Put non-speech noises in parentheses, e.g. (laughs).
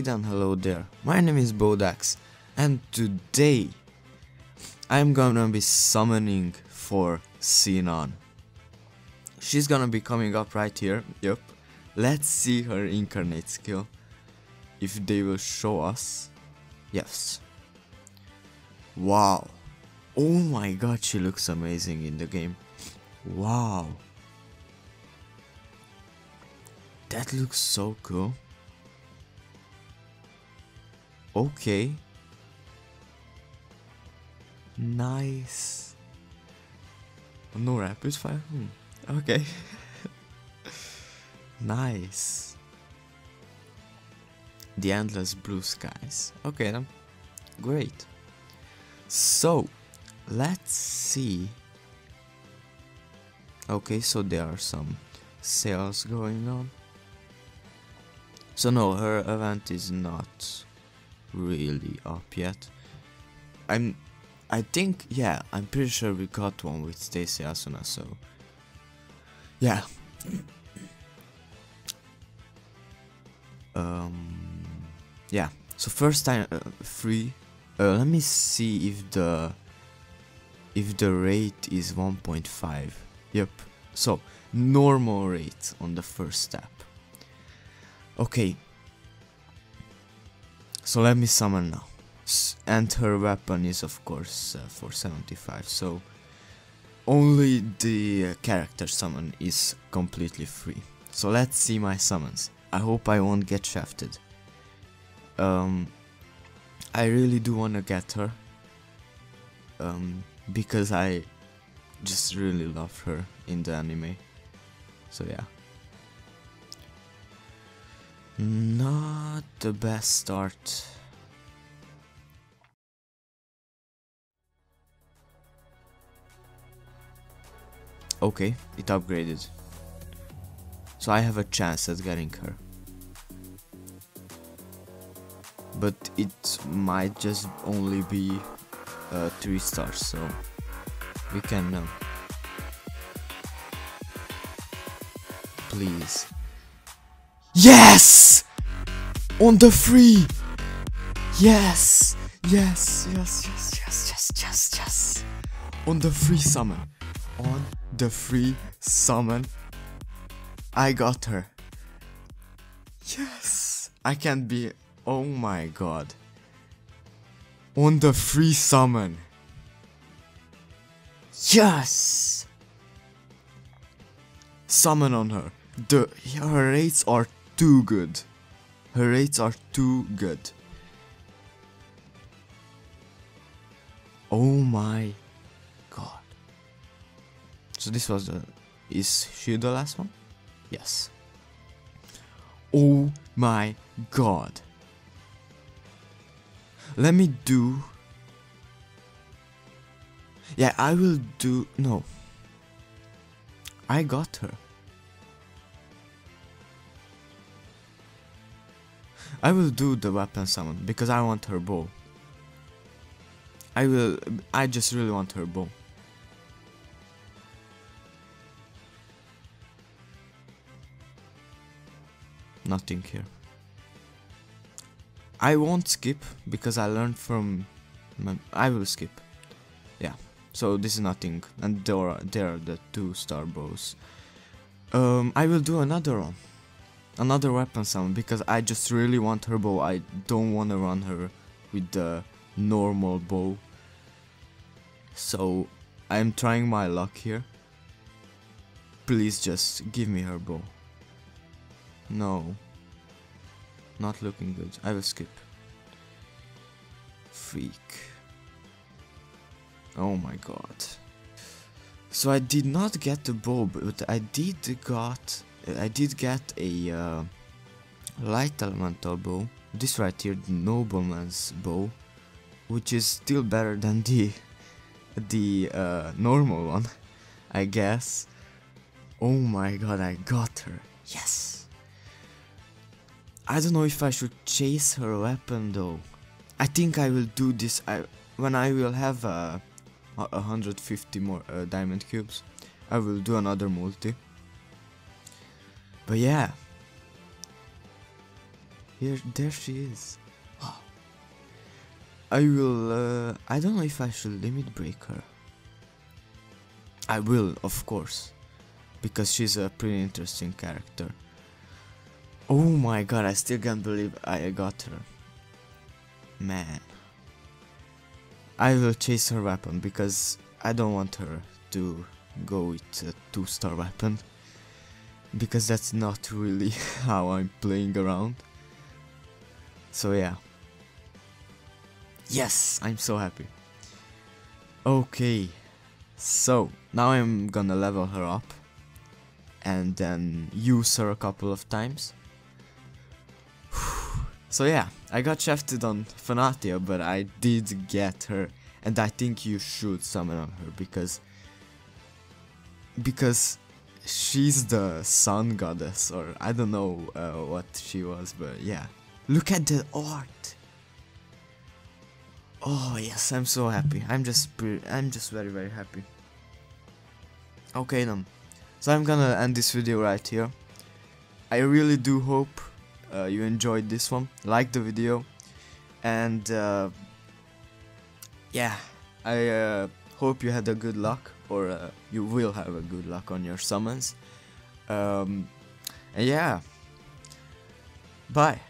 Okay then, hello there. My name is Bodax, and today I'm gonna be summoning for Sinon. She's gonna be coming up right here, yep. Let's see her incarnate skill. If they will show us. Yes. Wow. Oh my god, she looks amazing in the game. Wow. That looks so cool. Okay. Nice. No rapid fire? Hmm. Okay. (laughs) nice. The endless blue skies. Okay then. Great. So, let's see. Okay, so there are some sales going on. So no, her event is not really up yet. I'm I think yeah, I'm pretty sure we got one with Stacia Asuna, so yeah. (clears throat) um yeah. So first time uh, free. Uh, let me see if the if the rate is 1.5. Yep. So normal rate on the first step. Okay. So let me summon now. And her weapon is of course uh, for 75. So only the uh, character summon is completely free. So let's see my summons. I hope I won't get shafted. Um, I really do wanna get her. Um, because I just really love her in the anime. So yeah. Not the best start. Okay, it upgraded. So I have a chance at getting her. But it might just only be uh, 3 stars, so we can know. Please. Yes! On the free! Yes! Yes, yes, yes, yes, yes, yes, yes. On the free summon. On the free summon. I got her. Yes! I can be. Oh my god. On the free summon. Yes! Summon on her. The her rates are too good. Her rates are too good. Oh my god. So this was the is she the last one? Yes. Oh my god. Let me do Yeah, I will do no. I got her. I will do the weapon summon because I want her bow. I will. I just really want her bow. Nothing here. I won't skip because I learned from. My, I will skip. Yeah. So this is nothing, and there are, there are the two star bows. Um, I will do another one another weapon summon because I just really want her bow. I don't want to run her with the normal bow. So I'm trying my luck here. Please just give me her bow. No. Not looking good. I will skip. Freak. Oh my god. So I did not get the bow, but I did got I did get a uh, light elemental bow. This right here, the nobleman's bow, which is still better than the the uh, normal one, I guess. Oh my god, I got her. Yes. I don't know if I should chase her weapon though. I think I will do this I, when I will have uh, 150 more uh, diamond cubes. I will do another multi. But yeah. here, there she is. I will, uh, I don't know if I should limit break her. I will, of course, because she's a pretty interesting character. Oh my god, I still can't believe I got her. Man. I will chase her weapon because I don't want her to go with a 2 star weapon. Because that's not really (laughs) how I'm playing around. So yeah. Yes, I'm so happy. Okay, so now I'm gonna level her up and then use her a couple of times. (sighs) so yeah, I got shafted on Fanatio, but I did get her, and I think you should summon on her because because she's the sun goddess, or I don't know uh, what she was, but yeah. Look at the art. Oh yes, I'm so happy. I'm just I'm just very very happy. Okay then. So I'm gonna end this video right here. I really do hope uh, you enjoyed this one. Like the video. And uh, yeah, I uh, hope you had a good luck or uh, you will have a good luck on your summons. Um, and yeah, bye.